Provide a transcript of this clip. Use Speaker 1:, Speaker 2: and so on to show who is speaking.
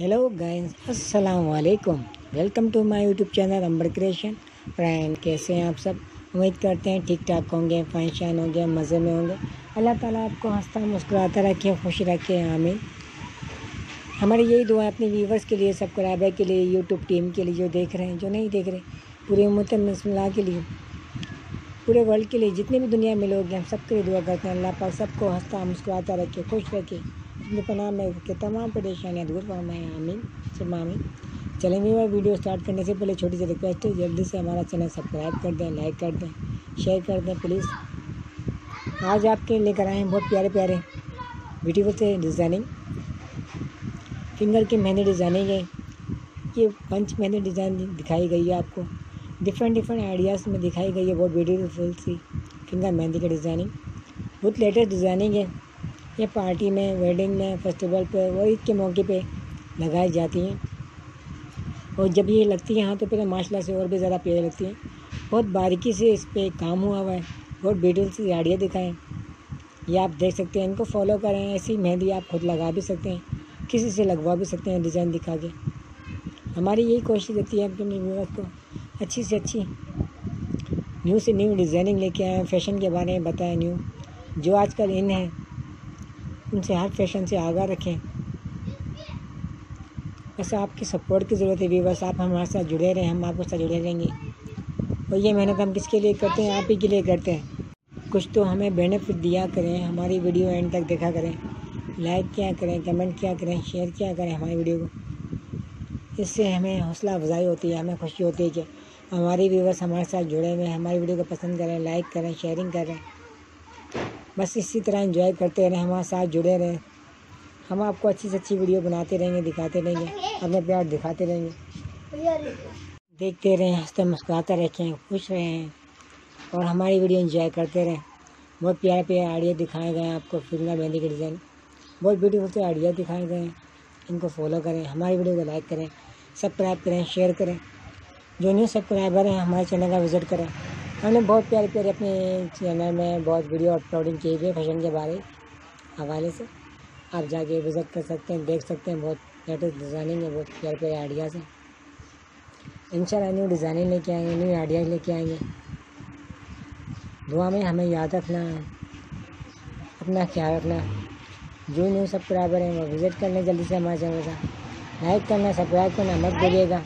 Speaker 1: Hello guys अस्सलाम वालेकुम welcome to my YouTube channel Ambar creation friend कैसे हैं आप सब? उम्मीद करते हैं ठीक ठाक होंगे फ़ंक्शन होंगे, मज़े में होंगे। अल्लाह ताला आपको हंसता, मुस्कुराता रखे, खुश रखे, आमीन। हमारी यही दुआ अपने व्यूवर्स के लिए सब्सक्राइबर के लिए यूट्यूब टीम के लिए, जो देख रहे हैं, जो नहीं देख रहे, पूरे मुतमला के लिए, पूरे वर्ल्ड के लिए, जितने भी दुनिया में लोग हैं, हम सबके लिए दुआ करते हैं। अल्लाह पाक सबको हंसता, मुस्कुराता रखे, खुश रखे। अपने मैं के तमाम परेशानियाँ दूर फरमाएँ आमीन सब आमीन चलेंगे वह वीडियो स्टार्ट करने से पहले छोटी सी रिक्वेस्ट है, जल्दी से हमारा चैनल सब्सक्राइब कर दें लाइक कर दें शेयर कर दें प्लीज़ आज आपके लेकर आए हैं बहुत प्यारे प्यारे ब्यूटीफुल से डिज़ाइनिंग फिंगर की मेहंदी डिज़ाइनिंग है। ये पंच मेहंदी डिज़ाइन दिखाई गई है आपको। डिफरेंट डिफरेंट आइडियाज़ में दिखाई गई है बहुत ब्यूटीफुल सी फिंगर मेहंदी की डिज़ाइनिंग बहुत लेटेस्ट डिज़ाइनिंग है। ये पार्टी में, वेडिंग में, फेस्टिवल पे और ईद के मौके पे लगाई जाती हैं। और जब ये लगती हैं हाथों तो तो माशाल्लाह से और भी ज़्यादा प्यारी लगती हैं। बहुत बारीकी से इस पर काम हुआ हुआ है। बहुत ब्यूटीफुल सी आइडिया दिखाएँ। ये आप देख सकते हैं, इनको फॉलो करें, ऐसी मेहंदी आप खुद लगा भी सकते हैं, किसी से लगवा भी सकते हैं डिज़ाइन दिखा के। हमारी यही कोशिश रहती है अपने व्यूवर्स को, अच्छी से अच्छी न्यू से न्यू डिज़ाइनिंग लेके आए फ़ैशन के बारे में बताएँ न्यू जो आजकल इन है उनसे हर फ़ैशन से आगाह रखें। बस आपकी सपोर्ट की ज़रूरत है बस आप हमारे साथ जुड़े रहें, हम आपके साथ जुड़े रहेंगे। और ये मेहनत हम किसके लिए करते हैं? आप ही के लिए करते हैं। कुछ तो हमें बेनिफिट दिया करें, हमारी वीडियो एंड तक देखा करें। लाइक क्या करें कमेंट क्या करें शेयर क्या करें हमारी वीडियो को। इससे हमें हौसला अफजाई होती है, हमें खुशी होती है कि हमारी व्यूवर्स हमारे साथ जुड़े हुए हैं, हमारी वीडियो को पसंद करें लाइक करें शेयरिंग करें। बस इसी तरह एंजॉय करते रहें, हमारे साथ जुड़े रहें। हम आपको अच्छी से अच्छी वीडियो बनाते रहेंगे, दिखाते रहेंगे, अपना प्यार दिखाते रहेंगे। देखते रहें, हँसते मुस्कुराते रखें खुश रहें और हमारी वीडियो एंजॉय करते रहें। बहुत प्यारे प्यारे आइडिया दिखाए गए हैं आपको फिल्मा मेहंदी के डिज़ाइन बहुत ब्यूटीफुल से आइडिया दिखाए गए हैं। इनको फॉलो करें, हमारी वीडियो को लाइक करें सब्सक्राइब करें शेयर करें। जो न्यू सब्सक्राइबर हैं, हमारे चैनल का विज़िट करें। हमने बहुत प्यारे प्यारे अपने चैनल में बहुत वीडियो अपलोडिंग की हुई है फ़ैशन के बारे हवाले से। आप जाके विज़िट कर सकते हैं, देख सकते हैं बहुत लेटेस्ट डिज़ाइनिंग है, बहुत प्यारे प्यारे आइडियाज़ हैं। इंशाल्लाह न्यू डिज़ाइनिंग लेके आएँगे न्यू आइडियाज़ लेके आएँगे। दुआ में हमें याद रखना, अपना ख्याल रखना। जो न्यू सब्सक्राइबर हैं, वो विज़िट कर लें जल्दी से हमारे चैनल का लाइक करना सब्सक्राइब करना मत भूलिएगा।